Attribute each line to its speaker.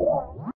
Speaker 1: Yeah.